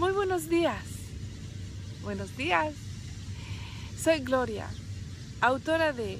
Muy buenos días. Buenos días. Soy Gloria, autora de